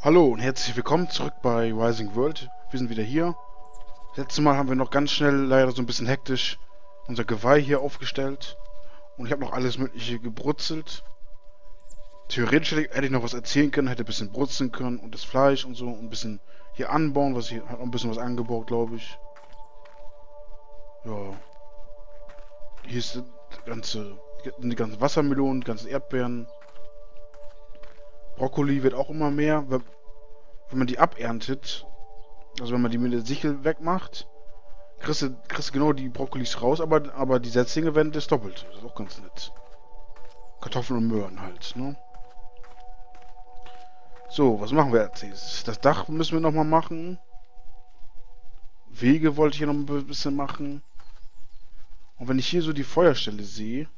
Hallo und herzlich willkommen zurück bei Rising World. Wir sind wieder hier. Letztes Mal haben wir noch ganz schnell, leider so ein bisschen hektisch, unser Geweih hier aufgestellt. Und ich habe noch alles mögliche gebrutzelt. Theoretisch hätte ich noch was erzählen können, hätte ein bisschen brutzeln können und das Fleisch und so ein bisschen hier anbauen, was hier hat noch ein bisschen was angebaut, glaube ich. Ja. Hier ist die ganze, die ganzen Wassermelonen, die ganzen Erdbeeren. Brokkoli wird auch immer mehr. Wenn man die aberntet, also wenn man die mit der Sichel wegmacht, kriegst du, kriegst du genau die Brokkolis raus, aber, aber die Setzlinge werden das doppelt. Das ist auch ganz nett. Kartoffeln und Möhren halt, ne? So, was machen wir jetzt? Das Dach müssen wir nochmal machen. Wege wollte ich hier noch ein bisschen machen. Und wenn ich hier so die Feuerstelle sehe,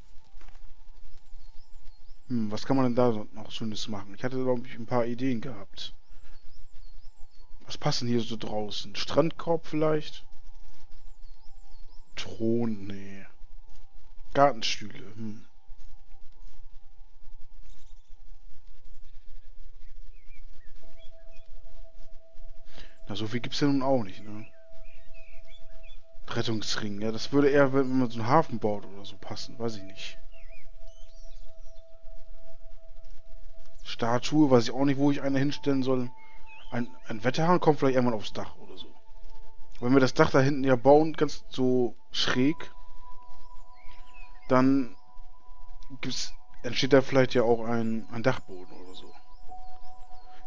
hm, was kann man denn da noch Schönes machen? Ich hatte, glaube ich, ein paar Ideen gehabt. Was passen hier so draußen? Strandkorb vielleicht? Thron, nee. Gartenstühle, hm. Na, so viel gibt es ja nun auch nicht, ne? Rettungsring, ja, das würde eher, wenn man so einen Hafen baut oder so passen, weiß ich nicht. Statue, weiß ich auch nicht, wo ich eine hinstellen soll. Ein, ein Wetterhahn kommt vielleicht irgendwann aufs Dach oder so. Wenn wir das Dach da hinten ja bauen, ganz so schräg, dann gibt's, entsteht da vielleicht ja auch ein, ein Dachboden oder so.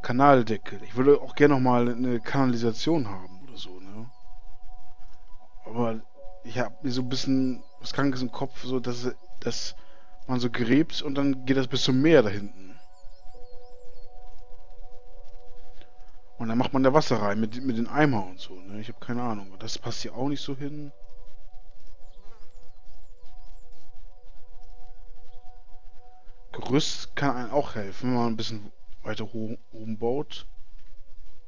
Kanaldeckel. Ich würde auch gerne nochmal eine Kanalisation haben oder so, ne? Aber ich habe mir so ein bisschen was Krankes im Kopf, so dass, dass man so gräbt und dann geht das bis zum Meer da hinten. Und dann macht man da Wasser rein mit, mit den Eimer und so, ne? Ich habe keine Ahnung. Das passt hier auch nicht so hin. Gerüst kann einem auch helfen, wenn man ein bisschen weiter oben baut.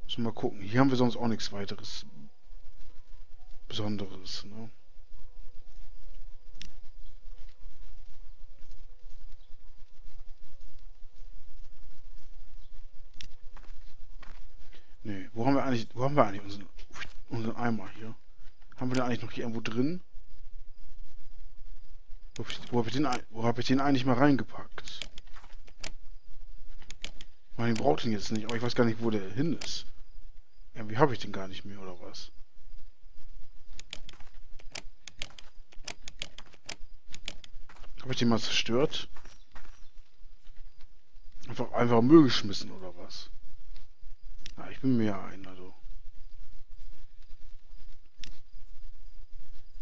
Müssen wir mal gucken. Hier haben wir sonst auch nichts weiteres Besonderes. Ne? Nee, wo haben wir eigentlich, wo haben wir eigentlich unseren, unseren Eimer hier? Haben wir den eigentlich noch hier irgendwo drin? Wo habe ich, hab ich, den, wo hab ich den eigentlich mal reingepackt? Man den braucht ihn jetzt nicht, aber ich weiß gar nicht, wo der hin ist. Irgendwie habe ich den gar nicht mehr, oder was? Habe ich den mal zerstört? Einfach, einfach Müll geschmissen, oder bin mehr ein, also.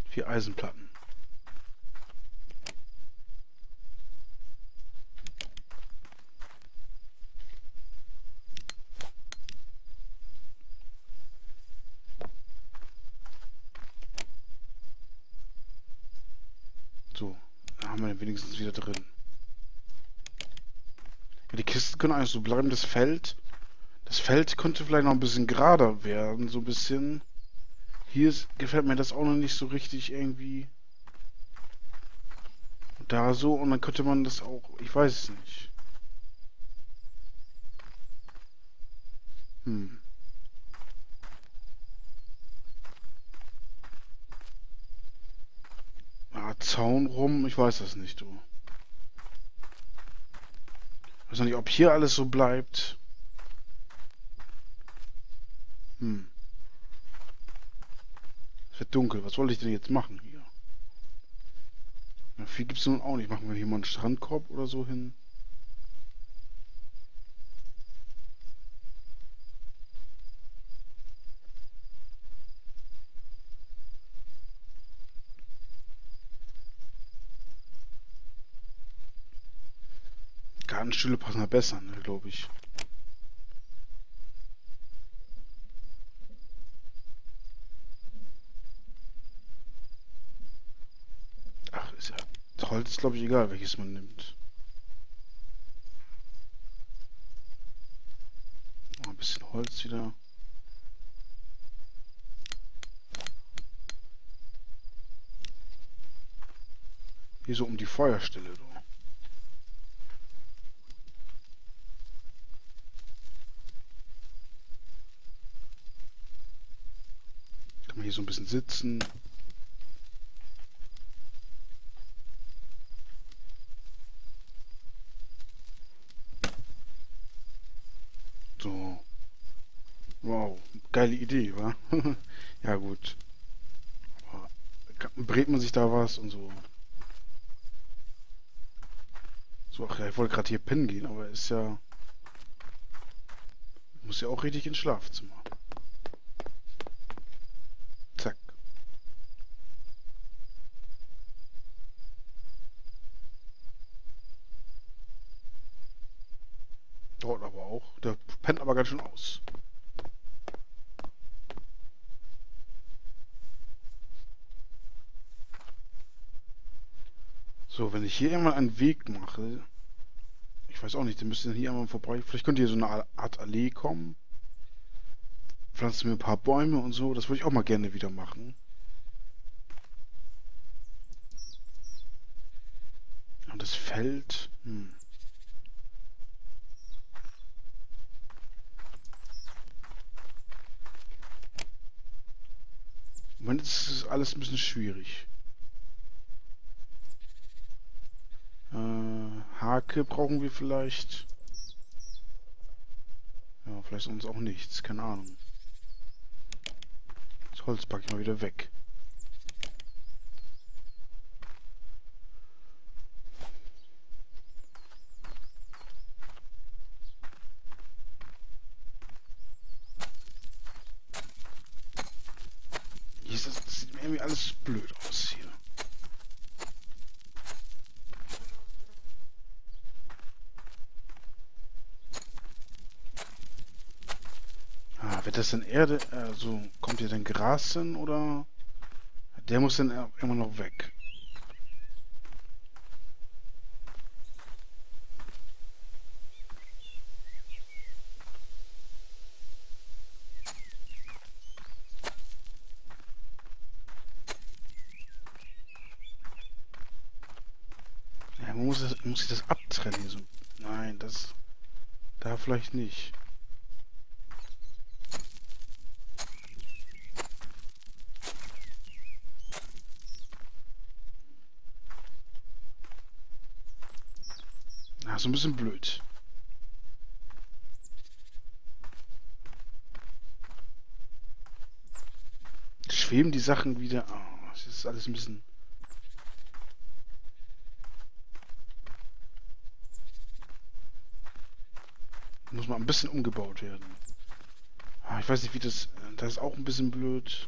Vier Eisenplatten. wenigstens wieder drin. Ja, die Kisten können eigentlich so bleiben. Das Feld, das Feld könnte vielleicht noch ein bisschen gerader werden. So ein bisschen. Hier ist, gefällt mir das auch noch nicht so richtig irgendwie. Da so. Und dann könnte man das auch, ich weiß es nicht. Hm. Zaun rum? Ich weiß das nicht, du. Ich weiß noch nicht, ob hier alles so bleibt. Hm. Es wird dunkel. Was soll ich denn jetzt machen hier? Ja, viel gibt es nun auch nicht. Machen wir hier mal einen Strandkorb oder so hin? Gartenstühle passen da besser, ne, glaube ich. Holz ist, glaube ich, egal, welches man nimmt. Ah, ein bisschen Holz wieder. Hier so um die Feuerstelle, du. Kann man hier so ein bisschen sitzen. Geile Idee, wa? ja gut. Brät man sich da was und so. So, ach ja, ich wollte gerade hier pennen gehen, aber ist ja... Muss ja auch richtig ins Schlafzimmer. Zack. Dort aber auch. Der pennt aber ganz schön aus. So, wenn ich hier einmal einen Weg mache, ich weiß auch nicht, dann müsste dann hier einmal vorbei. Vielleicht könnte hier so eine Art Allee kommen. Pflanzen mir ein paar Bäume und so. Das würde ich auch mal gerne wieder machen. Und das Feld. Hm. Moment ist es alles ein bisschen schwierig. Hake brauchen wir vielleicht. Ja, vielleicht sonst auch nichts. Keine Ahnung. Das Holz packe ich mal wieder weg. Hier ist das, das sieht irgendwie alles blöd aus hier. Wird das denn Erde, also kommt hier denn Gras hin oder? Der muss dann immer noch weg. Muss, ich das abtrennen. Nein, das da vielleicht nicht. So ein bisschen blöd. Schweben die Sachen wieder. Oh, das ist alles ein bisschen. Muss mal ein bisschen umgebaut werden. Ah, ich weiß nicht, wie das. Das ist auch ein bisschen blöd.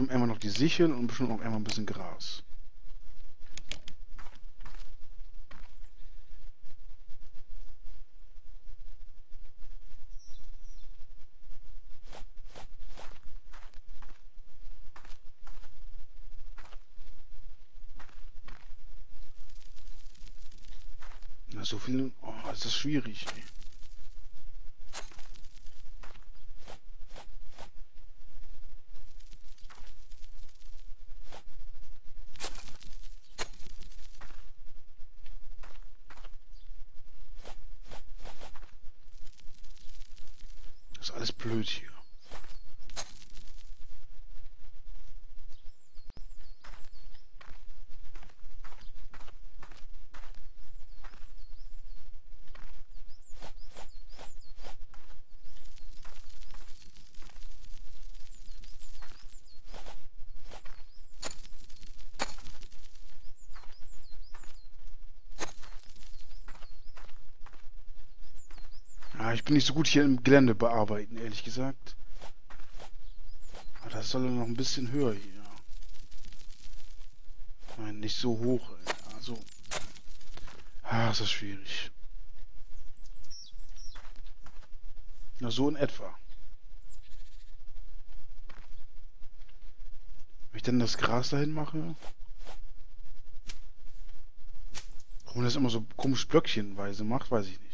Bestimmt einmal noch die Sicheln und bestimmt auch einmal ein bisschen Gras. Na, so viel... Oh, ist das schwierig, ey. Blöd hier. Ich bin nicht so gut hier im Gelände bearbeiten, ehrlich gesagt. Aber das soll noch ein bisschen höher hier. Nein, nicht so hoch. Also. Ah, ist das schwierig. Na, so in etwa. Wenn ich denn das Gras dahin mache. Warum das immer so komisch blöckchenweise macht, weiß ich nicht.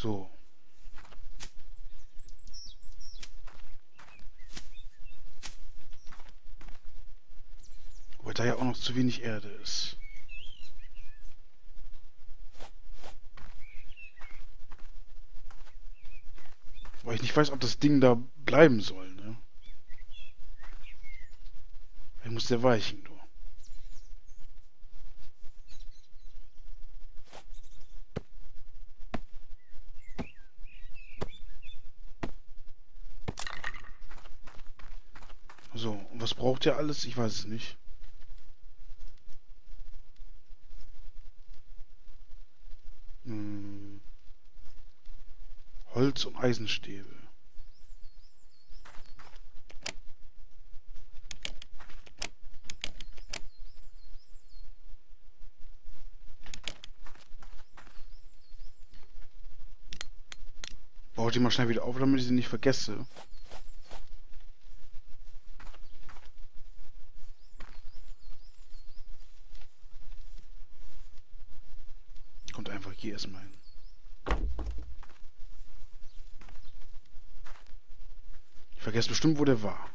So. Weil da ja auch noch zu wenig Erde ist. Weil ich nicht weiß, ob das Ding da bleiben soll, ne? Ich muss der weichen. Braucht ihr alles? Ich weiß es nicht. Hm. Holz und Eisenstäbe. Baue die mal schnell wieder auf, damit ich sie nicht vergesse. Hier erstmal hin. Ich vergesse bestimmt, wo der war.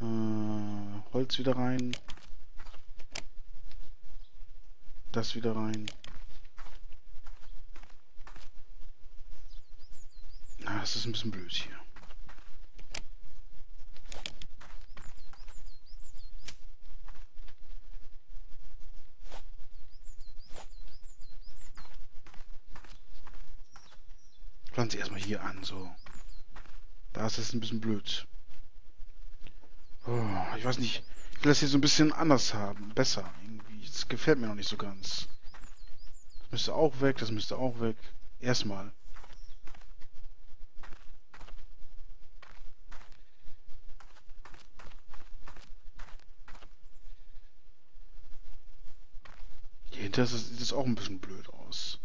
Äh, Holz wieder rein. Das wieder rein. Ah, das ist ein bisschen blöd hier. Pflanze erstmal hier an, so. Da ist es ein bisschen blöd. Oh, ich weiß nicht. Ich will das hier so ein bisschen anders haben. Besser. Irgendwie. Das gefällt mir noch nicht so ganz. Das müsste auch weg, das müsste auch weg. Erstmal. Hier hinter sieht das auch ein bisschen blöd aus.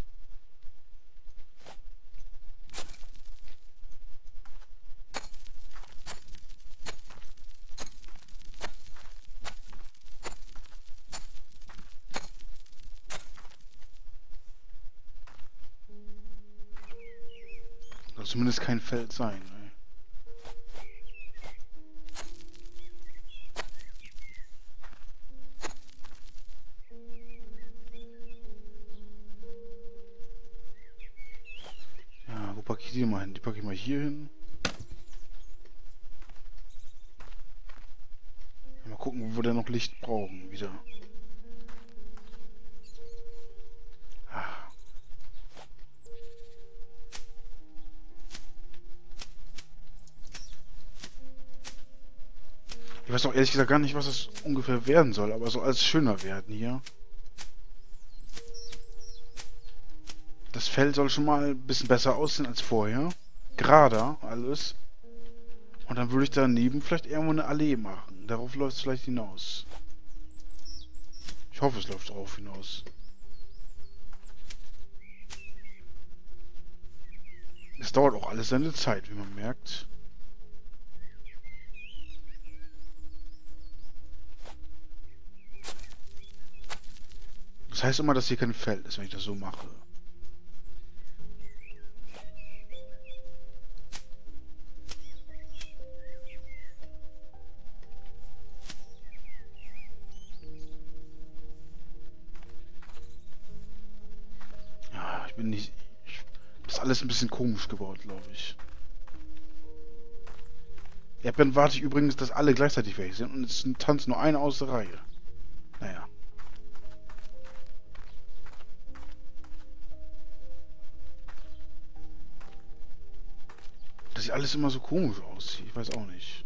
Zumindest kein Feld sein. Ja, wo packe ich die mal hin? Die packe ich mal hier hin. Mal gucken, wo wir da noch Licht brauchen wieder. Auch ehrlich gesagt gar nicht, was es ungefähr werden soll, aber soll alles schöner werden hier. Das Feld soll schon mal ein bisschen besser aussehen als vorher. Gerader alles. Und dann würde ich daneben vielleicht irgendwo eine Allee machen. Darauf läuft es vielleicht hinaus. Ich hoffe, es läuft darauf hinaus. Es dauert auch alles seine Zeit, wie man merkt. Das heißt immer, dass hier kein Feld ist, wenn ich das so mache. Ja, ich bin nicht... Ich, das ist alles ein bisschen komisch gebaut, glaube ich. Erdbeeren warte ich übrigens, dass alle gleichzeitig weg sind und es tanzt nur eine aus der Reihe. Naja. Alles immer so komisch aus. Ich weiß auch nicht.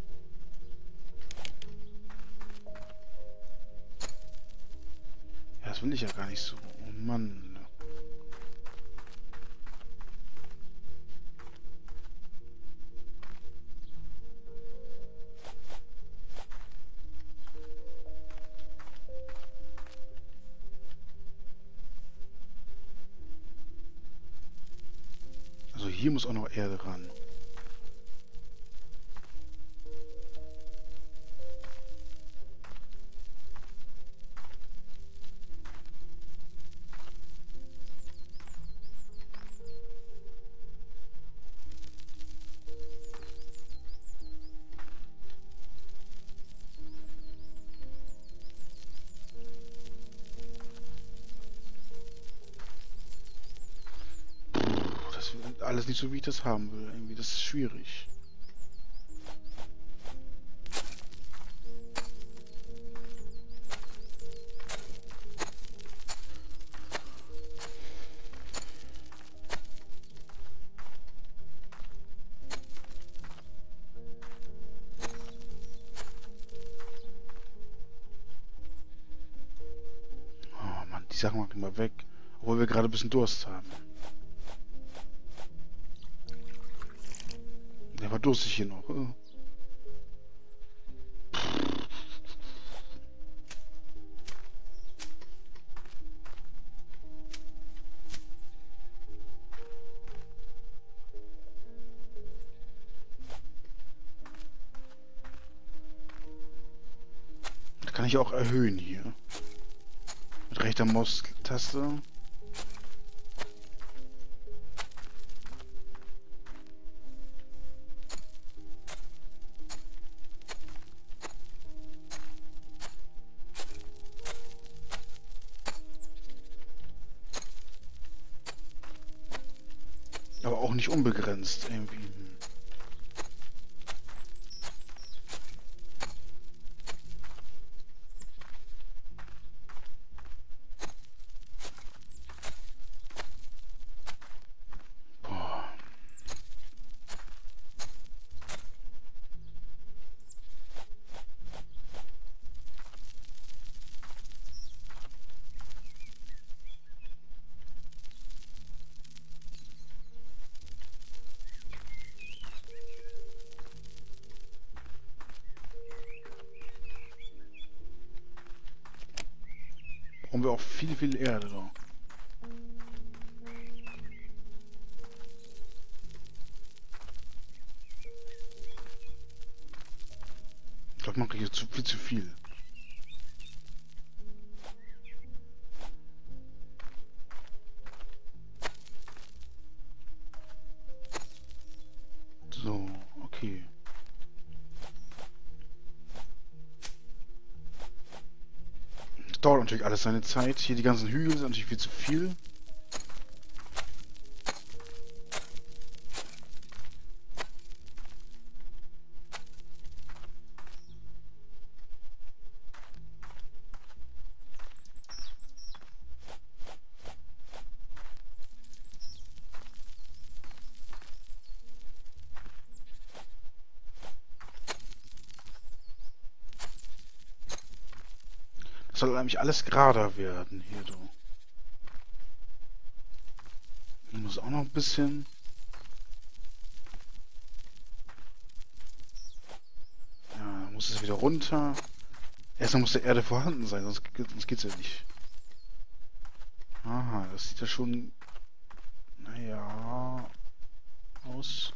Ja, das will ich ja gar nicht so. Oh Mann. Also hier muss auch noch Erde ran. So, wie ich das haben will. Irgendwie, das ist schwierig. die Sachen machen wir weg. Obwohl wir gerade ein bisschen Durst haben. War durstig hier noch. Das kann ich auch erhöhen hier rechter Maustaste. Nicht unbegrenzt irgendwie. Brauchen wir auch viel, viel Erde da. Ich glaube, man kriegt jetzt zu viel zu viel. Natürlich alles seine Zeit. Hier die ganzen Hügel sind natürlich viel zu viel. Soll nämlich alles gerader werden hier, du. Hier muss auch noch ein bisschen... Ja, muss es wieder runter. Erstmal muss der Erde vorhanden sein, sonst, sonst geht's ja nicht. Aha, das sieht ja schon... Naja... aus.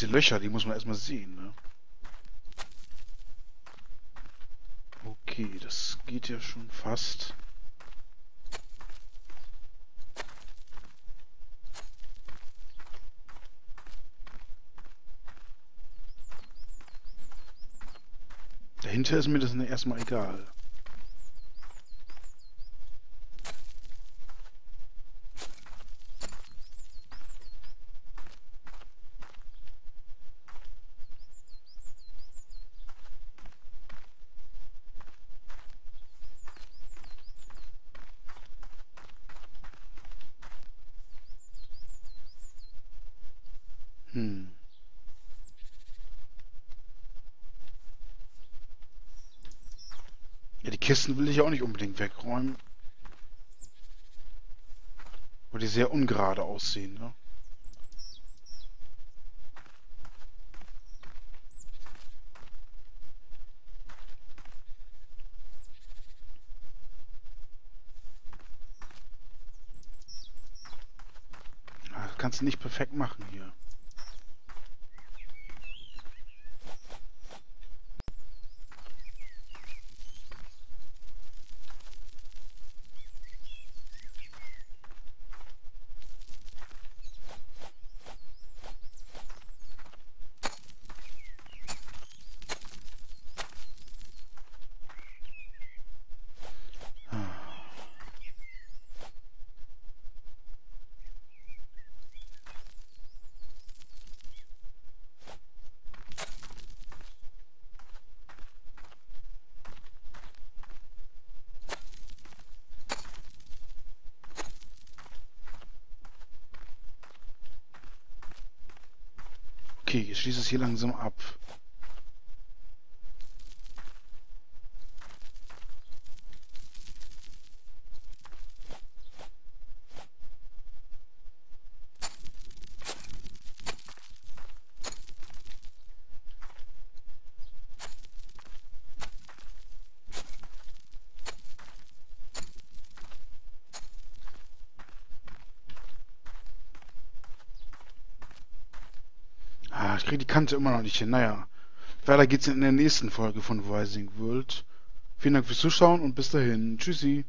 Diese Löcher, die muss man erstmal sehen, ne? Okay, das geht ja schon fast. Dahinter ist mir das erstmal egal. Hm. Ja, die Kisten will ich auch nicht unbedingt wegräumen. Weil die sehr ungerade aussehen, ne? Ah, das kannst du nicht perfekt machen hier. Okay, ich schließe es hier langsam ab. ich kriege die Kante immer noch nicht hin. Naja, weiter geht's in der nächsten Folge von Rising World. Vielen Dank fürs Zuschauen und bis dahin. Tschüssi.